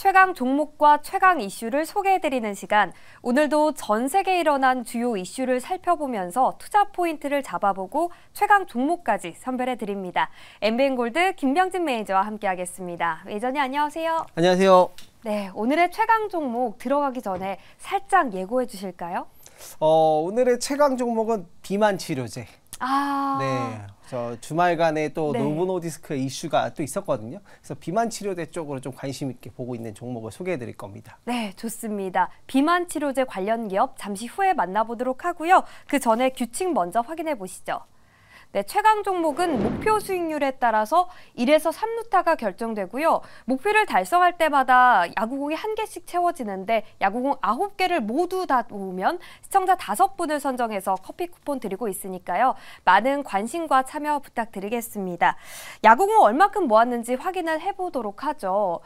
최강 종목과 최강 이슈를 소개해드리는 시간. 오늘도 전 세계에 일어난 주요 이슈를 살펴보면서 투자 포인트를 잡아보고 최강 종목까지 선별해드립니다. 엠비엔골드 김병진 매니저와 함께하겠습니다. 매니저님 안녕하세요. 안녕하세요. 네, 오늘의 최강 종목 들어가기 전에 살짝 예고해 주실까요? 어, 오늘의 최강 종목은 비만 치료제. 아, 네. 저 주말간에 또 네. 노보노디스크 이슈가 또 있었거든요. 그래서 비만 치료제 쪽으로 좀 관심 있게 보고 있는 종목을 소개해 드릴 겁니다. 네, 좋습니다. 비만 치료제 관련 기업 잠시 후에 만나보도록 하고요. 그 전에 규칙 먼저 확인해 보시죠. 네, 최강 종목은 목표 수익률에 따라서 1에서 3루타가 결정되고요. 목표를 달성할 때마다 야구공이 한 개씩 채워지는데 야구공 9개를 모두 다 모으면 시청자 5분을 선정해서 커피 쿠폰 드리고 있으니까요. 많은 관심과 참여 부탁드리겠습니다. 야구공 얼마큼 모았는지 확인을 해보도록 하죠.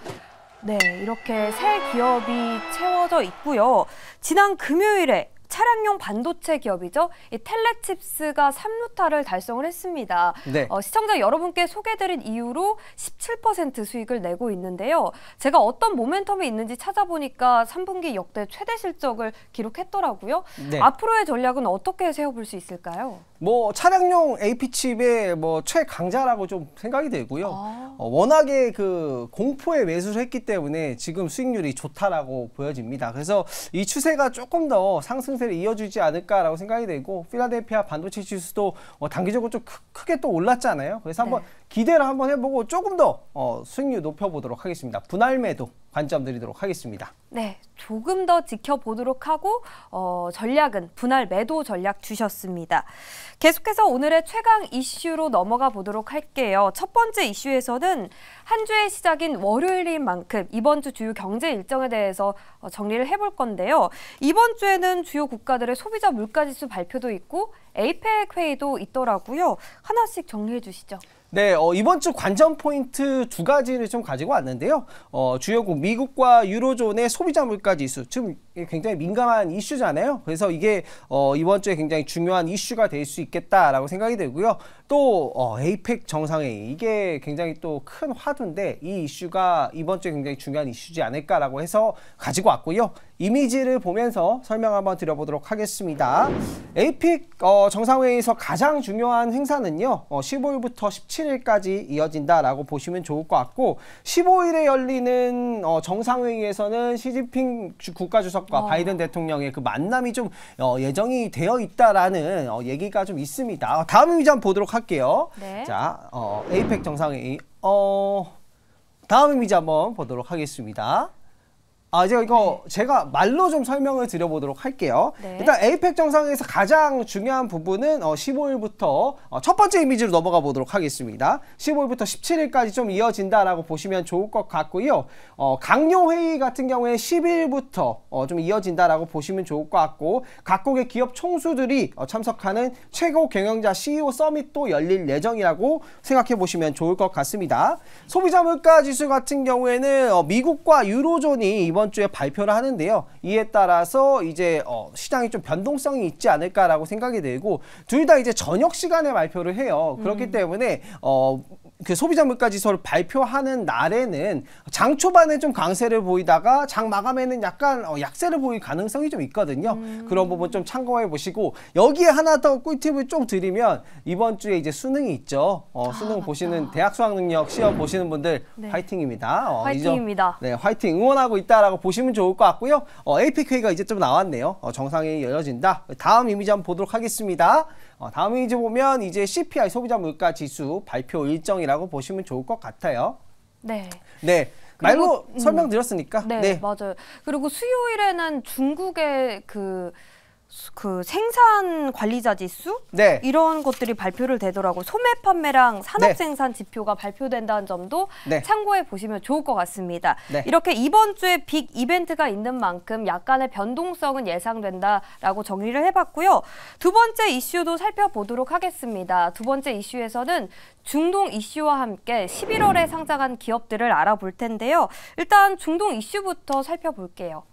네, 이렇게 새 기업이 채워져 있고요. 지난 금요일에 차량용 반도체 기업이죠. 이 텔레칩스가 3루타를 달성을 했습니다. 네. 어, 시청자 여러분께 소개드린 이후로 17% 수익을 내고 있는데요. 제가 어떤 모멘텀이 있는지 찾아보니까 3분기 역대 최대 실적을 기록했더라고요. 네. 앞으로의 전략은 어떻게 세워볼 수 있을까요? 뭐 차량용 AP 칩의 뭐 최강자라고 좀 생각이 되고요. 아. 어, 워낙에 그 공포에 매수를 했기 때문에 지금 수익률이 좋다라고 보여집니다. 그래서 이 추세가 조금 더 상승세 를 이어주지 않을까라고 생각이 되고 필라델피아 반도체 지수도 어, 단기적으로 좀 크, 게또 올랐잖아요. 그래서 한번 네. 기대를 한번 해보고 조금 더 어, 수익률 높여보도록 하겠습니다. 분할 매도 관점 드리도록 하겠습니다. 네, 조금 더 지켜보도록 하고 어, 전략은 분할 매도 전략 주셨습니다. 계속해서 오늘의 최강 이슈로 넘어가 보도록 할게요. 첫 번째 이슈에서는 한 주의 시작인 월요일인 만큼 이번 주 주요 경제 일정에 대해서 어, 정리를 해볼 건데요. 이번 주에는 주요 국가들의 소비자 물가지수 발표도 있고 에이펙 회의도 있더라고요. 하나씩 정리해 주시죠. 네, 어, 이번 주 관전 포인트 두 가지를 좀 가지고 왔는데요. 어, 주요국 미국과 유로존의 소비자 물가 지수, 지금 굉장히 민감한 이슈잖아요. 그래서 이게 어, 이번 주에 굉장히 중요한 이슈가 될 수 있겠다라고 생각이 되고요. 또 어, 에이펙 정상회의 이게 굉장히 또 큰 화두인데 이 이슈가 이번 주에 굉장히 중요한 이슈지 않을까라고 해서 가지고 왔고요. 이미지를 보면서 설명 한번 드려보도록 하겠습니다. 에이픽 어, 정상회의에서 가장 중요한 행사는요. 어, 15일부터 17일까지 이어진다라고 보시면 좋을 것 같고 15일에 열리는 어, 정상회의에서는 시진핑 주- 국가주석 과 어. 바이든 대통령의 그 만남이 좀 어, 예정이 되어 있다라는 어, 얘기가 좀 있습니다. 어, 다음 이미지 한번 보도록 할게요. 네. 자, 어, 에이펙 정상회의 어, 다음 이미지 한번 보도록 하겠습니다. 아, 제가 이거 제가 말로 좀 설명을 드려보도록 할게요. 네. 일단 에이펙 정상에서 가장 중요한 부분은 어, 15일부터 어, 첫 번째 이미지로 넘어가 보도록 하겠습니다. 15일부터 17일까지 좀 이어진다라고 보시면 좋을 것 같고요. 어, 강요 회의 같은 경우에 10일부터 어, 좀 이어진다라고 보시면 좋을 것 같고 각국의 기업 총수들이 어, 참석하는 최고 경영자 CEO 서밋도 열릴 예정이라고 생각해 보시면 좋을 것 같습니다. 소비자 물가 지수 같은 경우에는 어, 미국과 유로존이 이번 주에 발표를 하는데요. 이에 따라서 이제 어, 시장이 좀 변동성이 있지 않을까라고 생각이 들고 둘 다 이제 저녁 시간에 발표를 해요. 그렇기 때문에 어, 그 소비자 물가 지수를 발표하는 날에는 장 초반에 좀 강세를 보이다가 장 마감에는 약간 어, 약세를 보일 가능성이 좀 있거든요. 그런 부분 좀 참고해 보시고 여기에 하나 더 꿀팁을 좀 드리면 이번 주에 이제 수능이 있죠. 어, 수능 보시는 대학 수학 능력 시험 보시는 분들 네. 화이팅입니다. 어, 화이팅입니다. 네, 화이팅 응원하고 있다라고 보시면 좋을 것 같고요. 어, 회의가 이제 좀 나왔네요. 어, 정상회의 열려진다. 다음 이미지 한번 보도록 하겠습니다. 어, 다음 이미지 보면 이제 CPI 소비자 물가 지수 발표 일정이라고 보시면 좋을 것 같아요. 네. 네. 말로 음. 설명드렸으니까. 네, 맞아요. 그리고 수요일에는 중국의 그, 수- 그 생산 관리자 지수 네. 이런 것들이 발표를 되더라고요. 소매 판매랑 산업 네. 생산 지표가 발표된다는 점도 네. 참고해 보시면 좋을 것 같습니다. 네. 이렇게 이번 주에 빅 이벤트가 있는 만큼 약간의 변동성은 예상된다라고 정리를 해봤고요. 두 번째 이슈도 살펴보도록 하겠습니다. 두 번째 이슈에서는 중동 이슈와 함께 11월에 상장한 기업들을 알아볼 텐데요. 일단 중동 이슈부터 살펴볼게요.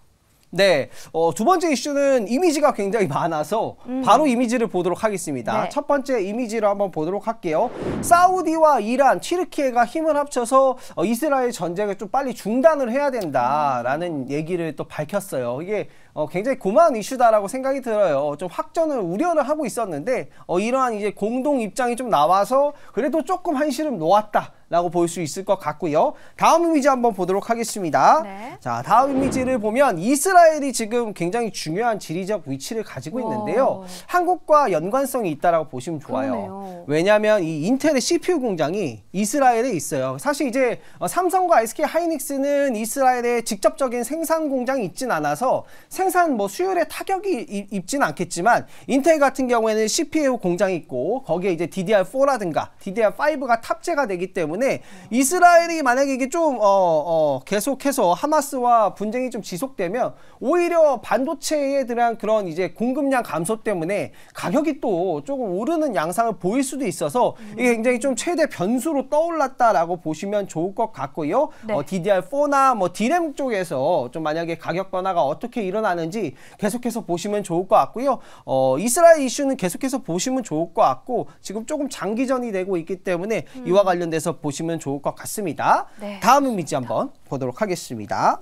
네, 어, 두 번째 이슈는 이미지가 굉장히 많아서 바로 이미지를 보도록 하겠습니다. 음. 네. 첫 번째 이미지를 한번 보도록 할게요. 사우디와 이란, 튀르키예가 힘을 합쳐서 어, 이스라엘 전쟁을 좀 빨리 중단을 해야 된다라는 얘기를 또 밝혔어요. 이게 어, 굉장히 고마운 이슈다라고 생각이 들어요. 좀 확전을 우려를 하고 있었는데 어, 이러한 이제 공동 입장이 좀 나와서 그래도 조금 한시름 놓았다. 라고 볼 수 있을 것 같고요. 다음 이미지 한번 보도록 하겠습니다. 네. 자, 다음 이미지를 보면 이스라엘이 지금 굉장히 중요한 지리적 위치를 가지고 와. 있는데요. 한국과 연관성이 있다라고 보시면 좋아요. 그러네요. 왜냐하면 이 인텔의 CPU 공장이 이스라엘에 있어요. 사실 이제 어, 삼성과 SK 하이닉스는 이스라엘에 직접적인 생산 공장이 있진 않아서 생산 뭐 수율에 타격이 입- 입진 않겠지만 인텔 같은 경우에는 CPU 공장이 있고 거기에 이제 DDR4라든가 DDR5가 탑재가 되기 때문에 이스라엘이 만약에 이게 좀 어, 어, 계속해서 하마스와 분쟁이 좀 지속되면 오히려 반도체에 대한 그런 이제 공급량 감소 때문에 가격이 또 조금 오르는 양상을 보일 수도 있어서 이게 굉장히 좀 최대 변수로 떠올랐다라고 보시면 좋을 것 같고요. 네. 어, DDR4나 뭐 D램 쪽에서 좀 만약에 가격 변화가 어떻게 일어나는지 계속해서 보시면 좋을 것 같고요. 어, 이스라엘 이슈는 계속해서 보시면 좋을 것 같고 지금 조금 장기전이 되고 있기 때문에 이와 관련돼서 보시면 좋을 것 같습니다. 네, 다음 이미지 한번 보도록 하겠습니다.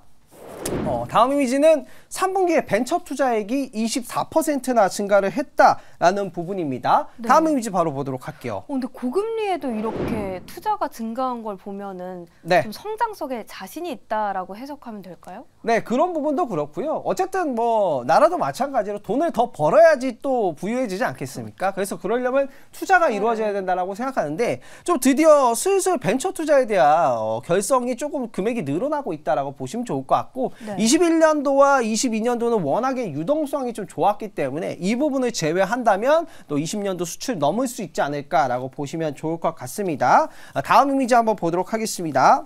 어, 다음 이미지는 3분기에 벤처 투자액이 24%나 증가를 했다라는 부분입니다. 네. 다음 이미지 바로 보도록 할게요. 어, 근데 고금리에도 이렇게 투자가 증가한 걸 보면은 네. 좀 성장성에 자신이 있다라고 해석하면 될까요? 네, 그런 부분도 그렇고요. 어쨌든 뭐 나라도 마찬가지로 돈을 더 벌어야지 또 부유해지지 않겠습니까? 그래서 그러려면 투자가 이루어져야 된다라고 생각하는데 좀 드디어 슬슬 벤처 투자에 대한 어, 결성이 조금 금액이 늘어나고 있다라고 보시면 좋을 것 같고 네. 21년도와 22년도는 워낙에 유동성이 좀 좋았기 때문에 이 부분을 제외한다면 또 20년도 수출 넘을 수 있지 않을까라고 보시면 좋을 것 같습니다. 아, 다음 이미지 한번 보도록 하겠습니다.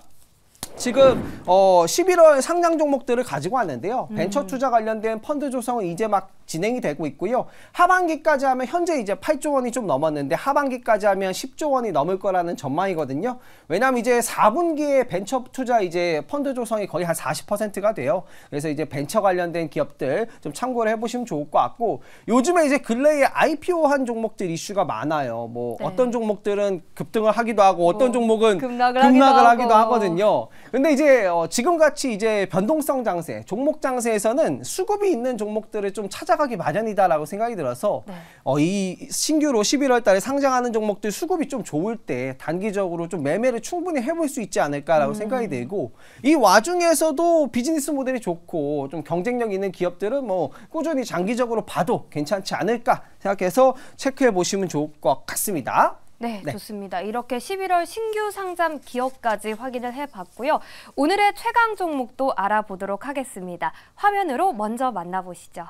지금 어 11월 상장 종목들을 가지고 왔는데요. 벤처 투자 관련된 펀드 조성은 이제 막 진행이 되고 있고요. 하반기까지 하면 현재 이제 8조 원이 좀 넘었는데 하반기까지 하면 10조 원이 넘을 거라는 전망이거든요. 왜냐하면 이제 4분기에 벤처 투자 이제 펀드 조성이 거의 한 40%가 돼요. 그래서 이제 벤처 관련된 기업들 좀 참고를 해보시면 좋을 것 같고 요즘에 이제 근래에 IPO 한 종목들 이슈가 많아요. 뭐 네. 어떤 종목들은 급등을 하기도 하고 어떤 뭐 종목은 급락을 급락을 하기도 하기도. 하거든요. 근데 이제 어, 지금 같이 이제 변동성 장세, 종목 장세에서는 수급이 있는 종목들을 좀 찾아 가기 마련이다라고 생각이 들어서 네. 어, 이 신규로 11월 달에 상장하는 종목들 수급이 좀 좋을 때 단기적으로 좀 매매를 충분히 해볼 수 있지 않을까라고 음. 생각이 들고 이 와중에서도 비즈니스 모델이 좋고 좀 경쟁력 있는 기업들은 뭐 꾸준히 장기적으로 봐도 괜찮지 않을까 생각해서 체크해 보시면 좋을 것 같습니다. 네, 네. 좋습니다. 이렇게 11월 신규 상장 기업까지 확인을 해봤고요. 오늘의 최강 종목도 알아보도록 하겠습니다. 화면으로 먼저 만나보시죠.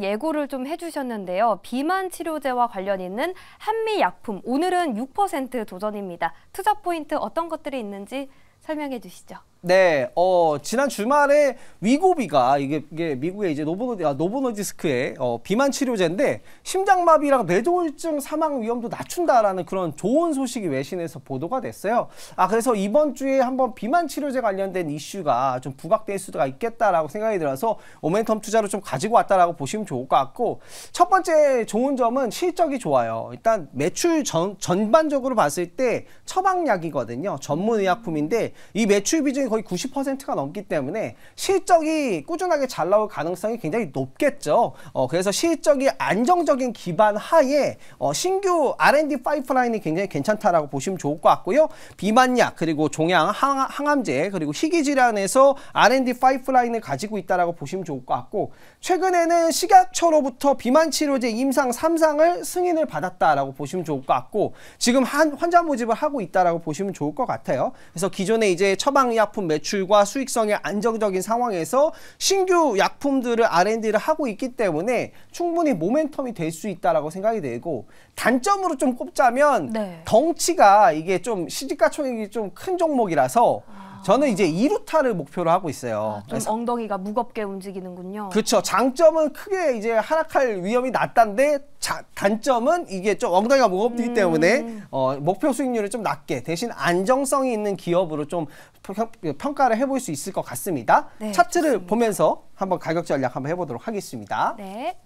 예고를 좀 해주셨는데요. 비만 치료제와 관련 있는 한미 약품 오늘은 6% 도전입니다. 투자 포인트 어떤 것들이 있는지 설명해 주시죠. 네, 어, 지난 주말에 위고비가 이게, 이게 미국의 이제 노보노, 아, 노보노디스크의 어, 비만 치료제인데 심장마비랑 뇌졸중 사망 위험도 낮춘다라는 그런 좋은 소식이 외신에서 보도가 됐어요. 아, 그래서 이번 주에 한번 비만 치료제 관련된 이슈가 좀 부각될 수가 있겠다라고 생각이 들어서 모멘텀 투자로 좀 가지고 왔다라고 보시면 좋을 것 같고 첫 번째 좋은 점은 실적이 좋아요. 일단 매출 전, 전반적으로 봤을 때 처방약이거든요. 전문 의약품인데 이 매출 비중이 거의 90%가 넘기 때문에 실적이 꾸준하게 잘 나올 가능성이 굉장히 높겠죠. 어, 그래서 실적이 안정적인 기반 하에 어, 신규 R&D 파이프라인이 굉장히 괜찮다라고 보시면 좋을 것 같고요. 비만약 그리고 종양, 항, 항암 제 그리고 희귀 질환에서 R&D 파이프라인을 가지고 있다라고 보시면 좋을 것 같고 최근에는 식약처로부터 비만 치료제 임상 3상을 승인을 받았다라고 보시면 좋을 것 같고 지금 한 환자 모집을 하고 있다라고 보시면 좋을 것 같아요. 그래서 기존에 이제 처방의약품 매출과 수익성이 안정적인 상황에서 신규 약품들을 R&D를 하고 있기 때문에 충분히 모멘텀이 될 수 있다라고 생각이 되고 단점으로 좀 꼽자면 네. 덩치가 이게 좀 시집가총액이 좀 큰 종목이라서 저는 이제 2루타를 목표로 하고 있어요. 좀 엉덩이가 무겁게 움직이는군요. 그렇죠. 장점은 크게 이제 하락할 위험이 낮다인데 자, 단점은 이게 좀 엉덩이가 무겁기 음. 때문에 어, 목표 수익률을 좀 낮게 대신 안정성이 있는 기업으로 좀 평- 평가를 해볼 수 있을 것 같습니다. 네, 차트를 좋습니다. 보면서 한번 가격 전략 한번 해보도록 하겠습니다. 네.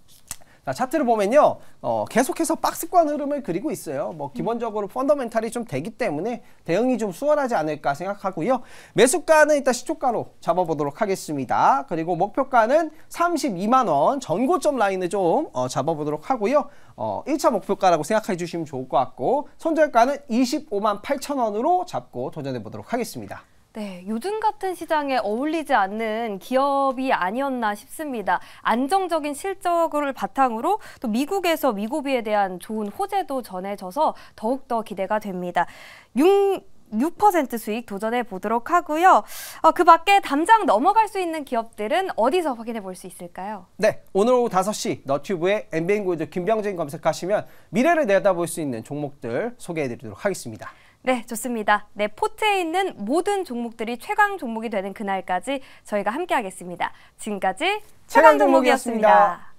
자, 차트를 보면요, 어, 계속해서 박스권 흐름을 그리고 있어요. 뭐, 기본적으로 펀더멘탈이 좀 되기 때문에 대응이 좀 수월하지 않을까 생각하고요. 매수가는 일단 시초가로 잡아보도록 하겠습니다. 그리고 목표가는 32만원, 전고점 라인을 좀 어, 잡아보도록 하고요. 어, 1차 목표가라고 생각해 주시면 좋을 것 같고, 손절가는 25만 8천원으로 잡고 도전해 보도록 하겠습니다. 네, 요즘 같은 시장에 어울리지 않는 기업이 아니었나 싶습니다. 안정적인 실적을 바탕으로 또 미국에서 미고비에 대한 좋은 호재도 전해져서 더욱더 기대가 됩니다. 6, 6% 수익 도전해 보도록 하고요. 어, 그 밖에 담장 넘어갈 수 있는 기업들은 어디서 확인해 볼 수 있을까요? 네, 오늘 오후 5시 너튜브에 엠비엔 골드 김병진 검색하시면 미래를 내다볼 수 있는 종목들 소개해 드리도록 하겠습니다. 네, 좋습니다. 네, 포트에 있는 모든 종목들이 최강 종목이 되는 그날까지 저희가 함께 하겠습니다. 지금까지 최강 최강 종목이었습니다. 종목이었습니다.